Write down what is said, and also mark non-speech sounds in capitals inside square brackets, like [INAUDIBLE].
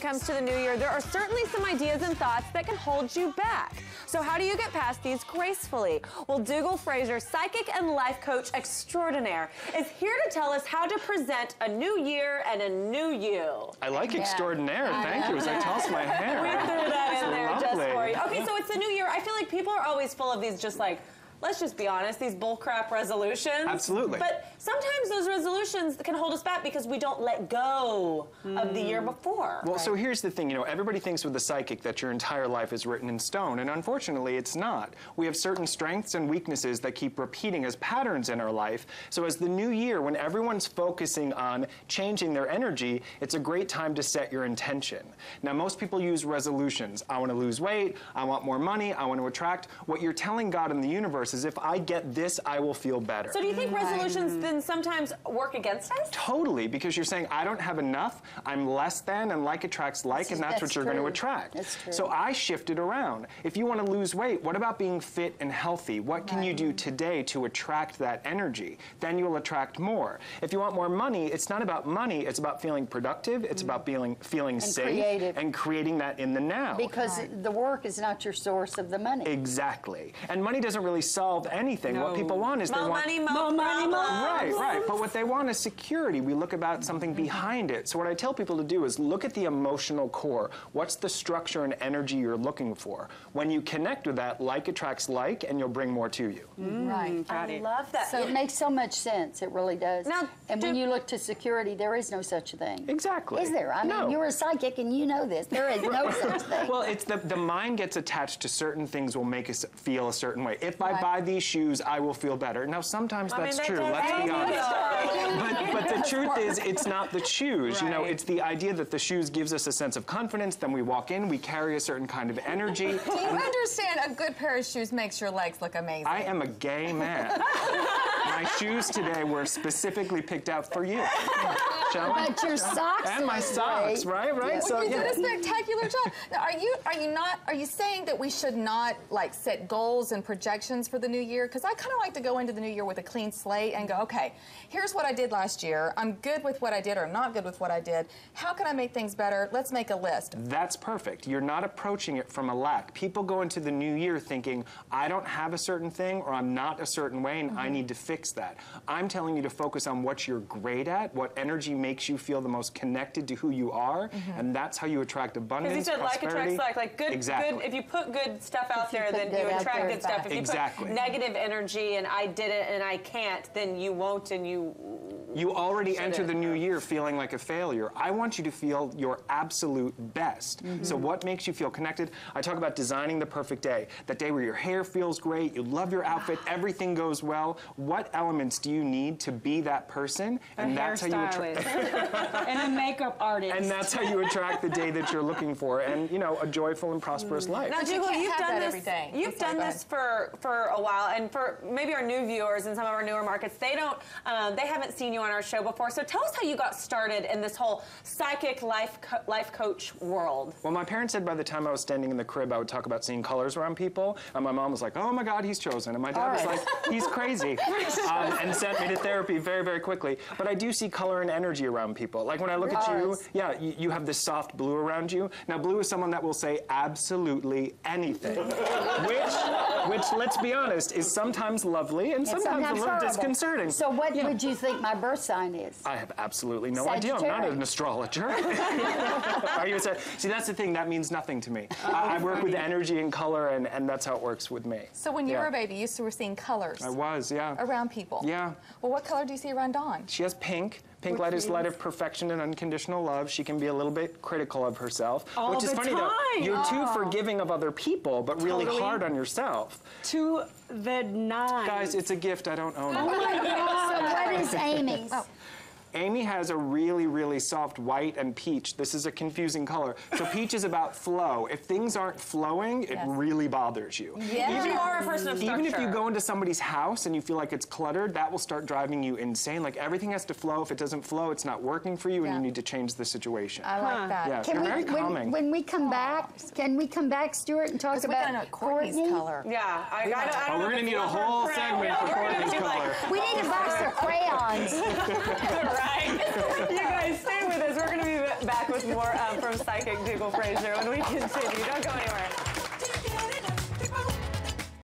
it comes to the new year, there are certainly some ideas and thoughts that can hold you back. So how do you get past these gracefully? Well, Dougall Fraser, psychic and life coach extraordinaire, is here to tell us how to present a new year and a new you. I like extraordinaire. Thank you. As I toss my [LAUGHS] hair. We threw that in there just for you. Okay, so it's the new year. I feel like people are always full of these just like, let's just be honest, these bullcrap resolutions. Absolutely. But sometimes those resolutions can hold us back because we don't let go of the year before. Well, so here's the thing, you know, everybody thinks with the psychic that your entire life is written in stone, and unfortunately it's not. We have certain strengths and weaknesses that keep repeating as patterns in our life. So as the new year, when everyone's focusing on changing their energy, it's a great time to set your intention. Now, most people use resolutions. I want to lose weight, I want more money, I want to attract. What you're telling God in the universe is if I get this, I will feel better. So do you think mm-hmm. resolutions then sometimes work against us? Totally, because you're saying I don't have enough, I'm less than, and like attracts like, That's- and that's, what you're going to attract. That's true. So I shifted around. If you want to lose weight, what about being fit and healthy? What can you do today to attract that energy? Then you'll attract more. If you want more money, it's not about money, it's about feeling productive, it's about mm-hmm. feeling feeling safe creative. and creating that in the now. Because the work is not your source of the money. Exactly. And money doesn't really solve anything. What people want is they want money, mo, problems. Right, right. But what they want is security. We look about mm-hmm. something behind it. So what I tell people to do is look at the emotional core. What's the structure and energy you're looking for? When you connect with that, like attracts like, and you'll bring more to you. Mm, right. I love that. So it makes so much sense. It really does. Now, and when you look to security, there is no such thing. Exactly. Is there? I mean, you're a psychic and you know this. There is no [LAUGHS] such thing. Well, it's the, the mind gets attached to certain things will make us feel a certain way. If I Right. buy these shoes, I will feel better. Now, sometimes I mean, that's that true. Let's be honest. but, but the truth is, [LAUGHS] it's not the shoes. You know, it's the idea that the shoes gives us a sense of confidence. Then we walk in, we carry a certain kind of energy. [LAUGHS] Do you understand a good pair of shoes makes your legs look amazing? I am a gay man. [LAUGHS] my shoes today were specifically picked out for you. Shall we? but your socks And my socks, great. right? Right. Yeah. So you yeah. did a spectacular job. [LAUGHS] Now, are you are you not are you saying that we should not like set goals and projections for the new year? Because I kind of like to go into the new year with a clean slate and go, okay, here's what I did last year. I'm good with what I did or I'm not good with what I did. How can I make things better? Let's make a list. That's perfect. You're not approaching it from a lack. People go into the new year thinking, I don't have a certain thing or I'm not a certain way and I Mm-hmm. need to fix that. I'm telling you to focus on what you're great at, what energy makes you feel the most connected to who you are, mm-hmm. and that's how you attract abundance. Because you said like attracts like, like good, Exactly. good. If you put good stuff out there, then you attract good stuff. If you Exactly. put negative energy and I did it and I can't, then you won't and you. You already enter the new year feeling like a failure. I want you to feel your absolute best. Mm-hmm. So, what makes you feel connected? I talk about designing the perfect day. That day where your hair feels great, you love your outfit, [SIGHS] everything goes well. What elements do you need to be that person? And that's how you attract. [LAUGHS] and a makeup artist. And that's how you attract the day that you're looking for, and you know, a joyful and prosperous life. Now, But you you've have done that this. every day. You've I'm done this for for a while, and for maybe our new viewers and some of our newer markets, they don't, um, they haven't seen you on our show before. So tell us how you got started in this whole psychic life co- life coach world. Well, my parents said by the time I was standing in the crib, I would talk about seeing colors around people, and my mom was like, "Oh my God, he's chosen," and my dad was like, "He's crazy," [LAUGHS] um, and sent me to therapy very, very quickly. But I do see color and energy around people. Like when I look at you, yeah, you, you have this soft blue around you. Now, blue is someone that will say absolutely anything, [LAUGHS] which, which, let's be honest, is sometimes lovely and And sometimes, a little horrible. disconcerting. So what would you think my birth sign is? I have absolutely no idea. I'm not an astrologer. [LAUGHS] Are you a See, that's the thing. That means nothing to me. Oh. I, I work with energy and color, and, and that's how it works with me. So when you Yeah. were a baby, you used to were seeing colors I was, yeah. around people. Yeah. Well, what color do you see around Dawn? She has pink. Pink light is light of perfection and unconditional love. She can be a little bit critical of herself, All which is the funny though. You're too oh. forgiving of other people, but really hard on yourself. to the nine. Guys, it's a gift. I don't own it. Oh [LAUGHS] so what is Amy's? Amy has a really, really soft white and peach. This is a confusing color. So [LAUGHS] peach is about flow. If things aren't flowing, it really bothers you. Because you are a person of structure. Even if you go into somebody's house and you feel like it's cluttered, that will start driving you insane. Like everything has to flow. If it doesn't flow, it's not working for you, and you need to change the situation. I like that. yeah, Can you're we, very calming. when we come back, oh. can we come back, Stuart, and talk Because we about gotta know Courtney's Courtney? color. Yeah, I, I, don't- I don't oh, know we're gonna need a whole segment for [LAUGHS] Courtney's color. We need a box of crayons. [LAUGHS] right. you guys stay with us. We're going to be back with more um, from Psychic Dougall Fraser when we continue. Don't go anywhere.